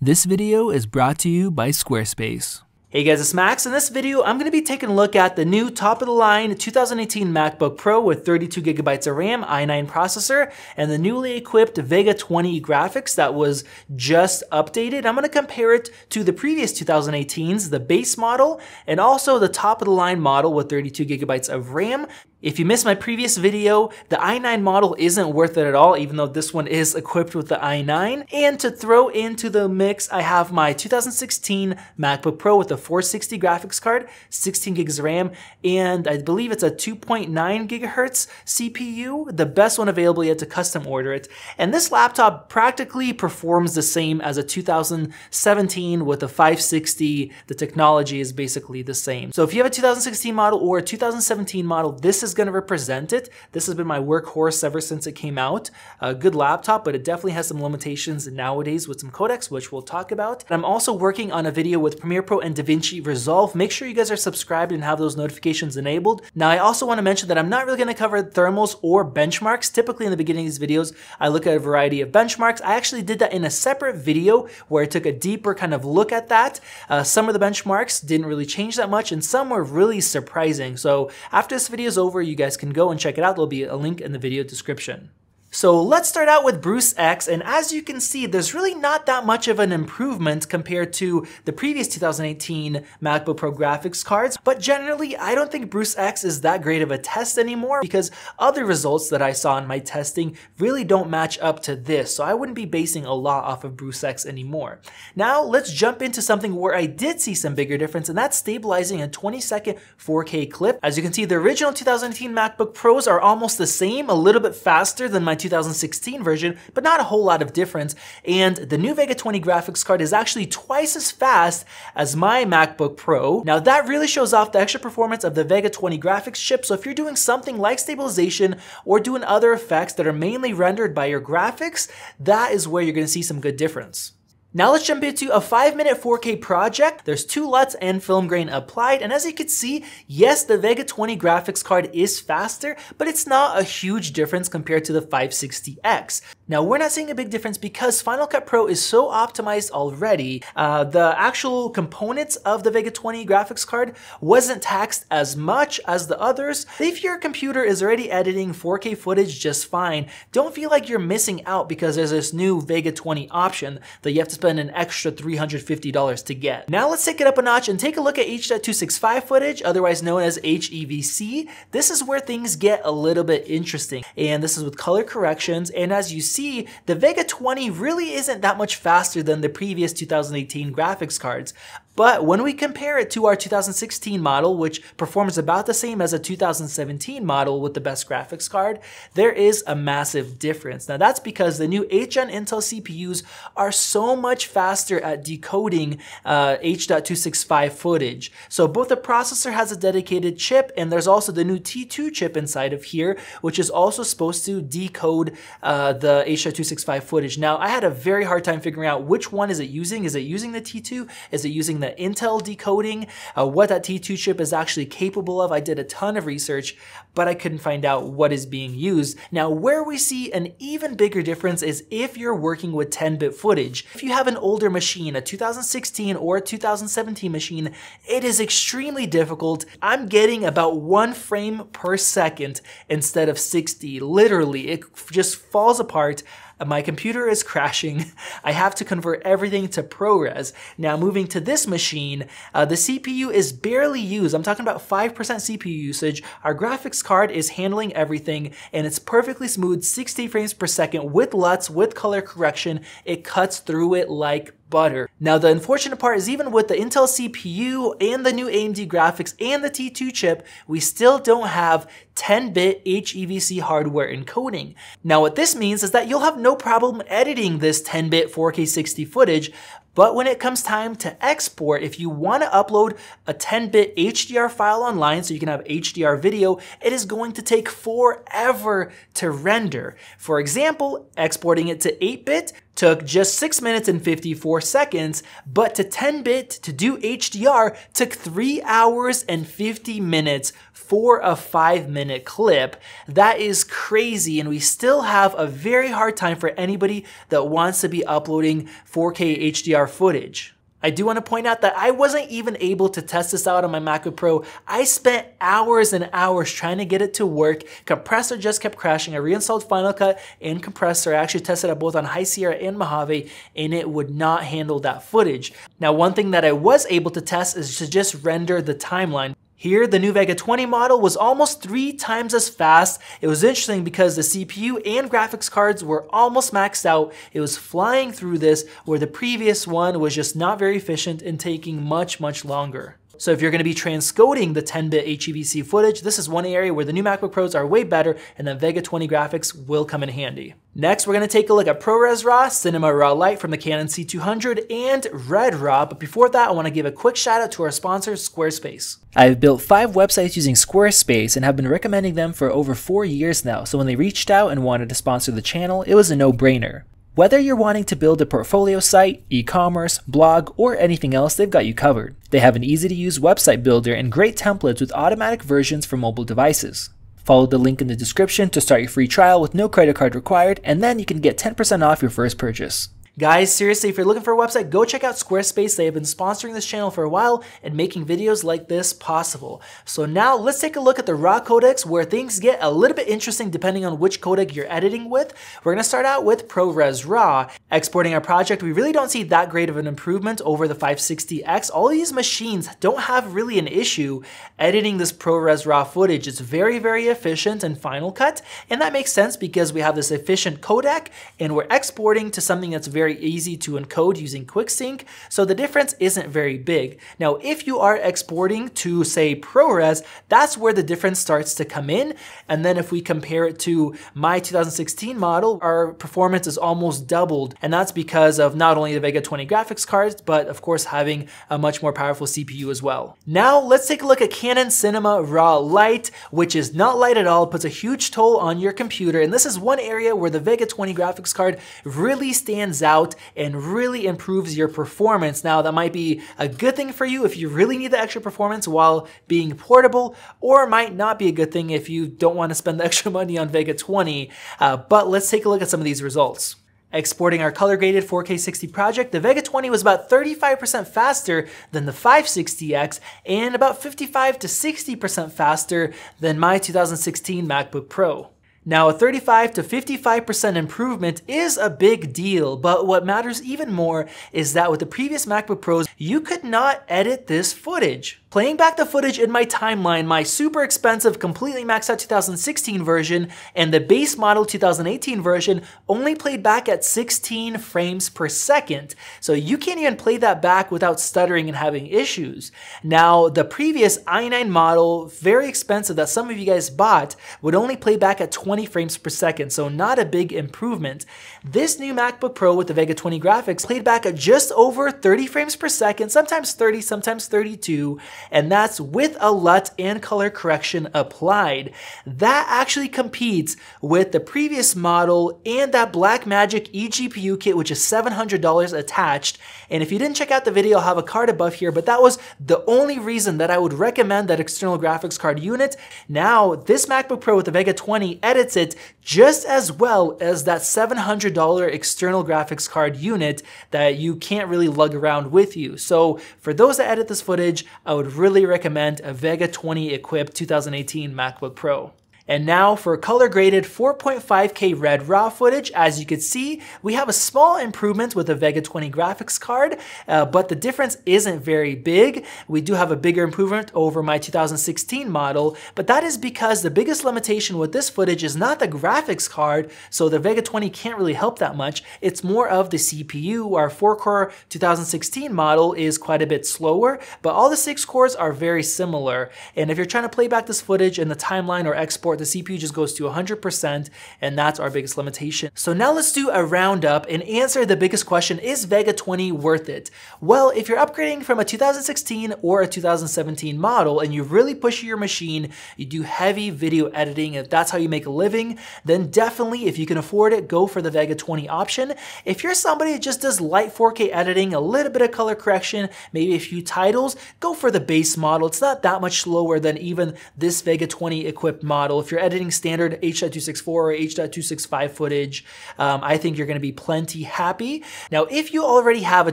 This video is brought to you by Squarespace. Hey guys, it's Max. In this video, I'm going to be taking a look at the new top-of-the-line 2018 MacBook Pro with 32 gigabytes of RAM, i9 processor, and the newly equipped Vega 20 graphics that was just updated. I'm going to compare it to the previous 2018s, the base model, and also the top-of-the-line model with 32 gigabytes of RAM. If you missed my previous video, the i9 model isn't worth it at all, even though this one is equipped with the i9. And to throw into the mix, I have my 2016 MacBook Pro with a 460 graphics card, 16 gigs of RAM, and I believe it's a 2.9 gigahertz CPU, the best one available yet to custom order it. And this laptop practically performs the same as a 2017 with a 560. The technology is basically the same. So if you have a 2016 model or a 2017 model, this is is going to represent it. This has been my workhorse ever since it came out. A good laptop, but it definitely has some limitations nowadays with some codecs, which we'll talk about. And I'm also working on a video with Premiere Pro and DaVinci Resolve. Make sure you guys are subscribed and have those notifications enabled. Now, I also want to mention that I'm not really going to cover thermals or benchmarks. Typically in the beginning of these videos, I look at a variety of benchmarks. I actually did that in a separate video where I took a deeper kind of look at that. Uh, some of the benchmarks didn't really change that much and some were really surprising. So after this video is over, you guys can go and check it out. There'll be a link in the video description. So let's start out with BruceX, and as you can see, there's really not that much of an improvement compared to the previous 2018 MacBook Pro graphics cards, but generally, I don't think BruceX is that great of a test anymore because other results that I saw in my testing really don't match up to this, so I wouldn't be basing a lot off of BruceX anymore. Now, let's jump into something where I did see some bigger difference, and that's stabilizing a 20 second 4K clip. As you can see, the original 2018 MacBook Pros are almost the same, a little bit faster than my 2016 version, but not a whole lot of difference. And the new Vega 20 graphics card is actually twice as fast as my MacBook Pro. Now that really shows off the extra performance of the Vega 20 graphics chip. So if you're doing something like stabilization or doing other effects that are mainly rendered by your graphics, that is where you're gonna see some good difference. Now let's jump into a 5 minute 4K project. There's two LUTs and film grain applied, and as you can see, yes, the Vega 20 graphics card is faster, but it's not a huge difference compared to the 560X. Now we're not seeing a big difference because Final Cut Pro is so optimized already. Uh, the actual components of the Vega 20 graphics card wasn't taxed as much as the others. If your computer is already editing 4K footage just fine, don't feel like you're missing out because there's this new Vega 20 option that you have to spend an extra $350 to get. Now let's take it up a notch and take a look at H.265 footage, otherwise known as HEVC. This is where things get a little bit interesting. And this is with color corrections. And as you see, see, the Vega 20 really isn't that much faster than the previous 2018 graphics cards. But when we compare it to our 2016 model, which performs about the same as a 2017 model with the best graphics card, there is a massive difference. Now that's because the new H-Gen Intel CPUs are so much faster at decoding uh, H.265 footage. So both the processor has a dedicated chip and there's also the new T2 chip inside of here, which is also supposed to decode uh, the H.265 footage. Now I had a very hard time figuring out which one is it using. Is it using the T2? Is it using the Intel decoding, uh, what that T2 chip is actually capable of. I did a ton of research, but I couldn't find out what is being used. Now, where we see an even bigger difference is if you're working with 10-bit footage. If you have an older machine, a 2016 or a 2017 machine, it is extremely difficult. I'm getting about one frame per second instead of 60. Literally, it just falls apart my computer is crashing. I have to convert everything to ProRes. Now moving to this machine, uh, the CPU is barely used. I'm talking about 5% CPU usage. Our graphics card is handling everything and it's perfectly smooth 60 frames per second with LUTs, with color correction. It cuts through it like butter. Now the unfortunate part is even with the Intel CPU and the new AMD graphics and the T2 chip, we still don't have 10-bit HEVC hardware encoding. Now what this means is that you'll have no problem editing this 10-bit 4K 60 footage, but when it comes time to export, if you want to upload a 10-bit HDR file online so you can have HDR video, it is going to take forever to render. For example, exporting it to 8-bit took just 6 minutes and 54 seconds, but to 10-bit to do HDR took 3 hours and 50 minutes for a 5 minute clip. That is crazy and we still have a very hard time for anybody that wants to be uploading 4K HDR footage. I do want to point out that I wasn't even able to test this out on my MacBook Pro. I spent hours and hours trying to get it to work. Compressor just kept crashing. I reinstalled Final Cut and Compressor. I actually tested it both on High Sierra and Mojave and it would not handle that footage. Now, one thing that I was able to test is to just render the timeline. Here, the new Vega 20 model was almost three times as fast. It was interesting because the CPU and graphics cards were almost maxed out. It was flying through this where the previous one was just not very efficient and taking much, much longer. So if you're going to be transcoding the 10-bit HEVC footage, this is one area where the new MacBook Pros are way better and the Vega 20 graphics will come in handy. Next, we're going to take a look at ProRes RAW, Cinema Raw Lite from the Canon C200, and Red RAW. But before that, I want to give a quick shout out to our sponsor, Squarespace. I've built five websites using Squarespace and have been recommending them for over four years now, so when they reached out and wanted to sponsor the channel, it was a no-brainer. Whether you're wanting to build a portfolio site, e-commerce, blog, or anything else, they've got you covered. They have an easy to use website builder and great templates with automatic versions for mobile devices. Follow the link in the description to start your free trial with no credit card required, and then you can get 10% off your first purchase. Guys, seriously, if you're looking for a website, go check out Squarespace. They have been sponsoring this channel for a while and making videos like this possible. So now let's take a look at the RAW codecs where things get a little bit interesting depending on which codec you're editing with. We're gonna start out with ProRes RAW. Exporting our project, we really don't see that great of an improvement over the 560X. All these machines don't have really an issue editing this ProRes RAW footage. It's very, very efficient in Final Cut, and that makes sense because we have this efficient codec and we're exporting to something that's very very easy to encode using QuickSync, so the difference isn't very big. Now, if you are exporting to say ProRes, that's where the difference starts to come in. And then if we compare it to my 2016 model, our performance is almost doubled. And that's because of not only the Vega 20 graphics cards, but of course having a much more powerful CPU as well. Now let's take a look at Canon Cinema Raw Lite, which is not light at all, puts a huge toll on your computer. And this is one area where the Vega 20 graphics card really stands out out and really improves your performance. Now, that might be a good thing for you if you really need the extra performance while being portable, or might not be a good thing if you don't want to spend the extra money on Vega 20. Uh, but let's take a look at some of these results. Exporting our color graded 4K 60 project, the Vega 20 was about 35% faster than the 560X and about 55 to 60% faster than my 2016 MacBook Pro. Now, a 35 to 55% improvement is a big deal, but what matters even more is that with the previous MacBook Pros, you could not edit this footage. Playing back the footage in my timeline, my super expensive, completely maxed out 2016 version and the base model 2018 version only played back at 16 frames per second. So you can't even play that back without stuttering and having issues. Now, the previous i9 model, very expensive that some of you guys bought, would only play back at 20 frames per second, so not a big improvement. This new MacBook Pro with the Vega 20 graphics played back at just over 30 frames per second, sometimes 30, sometimes 32, and that's with a LUT and color correction applied. That actually competes with the previous model and that Blackmagic eGPU kit, which is $700 attached. And if you didn't check out the video, I'll have a card above here, but that was the only reason that I would recommend that external graphics card unit. Now, this MacBook Pro with the Vega 20 edits it just as well as that $700 external graphics card unit that you can't really lug around with you. So for those that edit this footage, I would really recommend a Vega 20 equipped 2018 MacBook Pro. And now for color graded 4.5K red raw footage, as you can see, we have a small improvement with the Vega 20 graphics card, uh, but the difference isn't very big. We do have a bigger improvement over my 2016 model, but that is because the biggest limitation with this footage is not the graphics card, so the Vega 20 can't really help that much. It's more of the CPU. Our 4-core 2016 model is quite a bit slower, but all the 6 cores are very similar. And if you're trying to play back this footage in the timeline or export The CPU just goes to 100% and that's our biggest limitation. So now let's do a roundup and answer the biggest question, is Vega 20 worth it? Well, if you're upgrading from a 2016 or a 2017 model and you really push your machine, you do heavy video editing, if that's how you make a living, then definitely if you can afford it, go for the Vega 20 option. If you're somebody that just does light 4K editing, a little bit of color correction, maybe a few titles, go for the base model. It's not that much slower than even this Vega 20 equipped model. If you're editing standard H.264 or H.265 footage, um, I think you're gonna be plenty happy. Now, if you already have a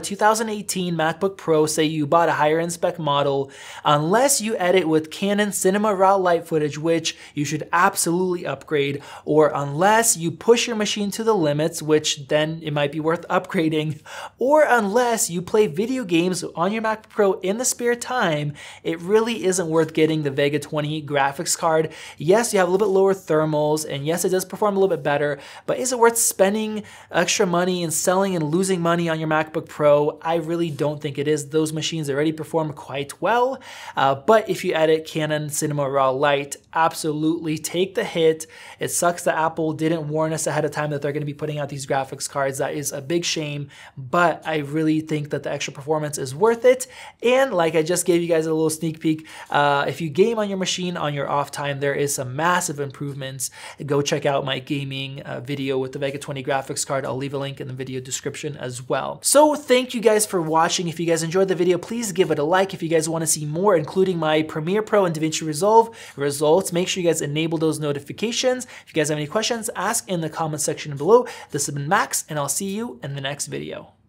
2018 MacBook Pro, say you bought a higher end spec model, unless you edit with Canon Cinema Raw Lite footage, which you should absolutely upgrade, or unless you push your machine to the limits, which then it might be worth upgrading, or unless you play video games on your MacBook Pro in the spare time, it really isn't worth getting the Vega 20 graphics card. Yes, you have a little bit lower thermals, and yes, it does perform a little bit better, but is it worth spending extra money and selling and losing money on your MacBook Pro? I really don't think it is. Those machines already perform quite well, uh, but if you edit Canon Cinema Raw Lite, absolutely take the hit. It sucks that Apple didn't warn us ahead of time that they're going to be putting out these graphics cards. That is a big shame, but I really think that the extra performance is worth it. And like I just gave you guys a little sneak peek, uh, if you game on your machine on your off time, there is some massive improvements. Go check out my gaming uh, video with the Vega 20 graphics card. I'll leave a link in the video description as well. So thank you guys for watching. If you guys enjoyed the video, please give it a like. If you guys want to see more, including my Premiere Pro and DaVinci Resolve results, make sure you guys enable those notifications. If you guys have any questions, ask in the comment section below. This has been Max, and I'll see you in the next video.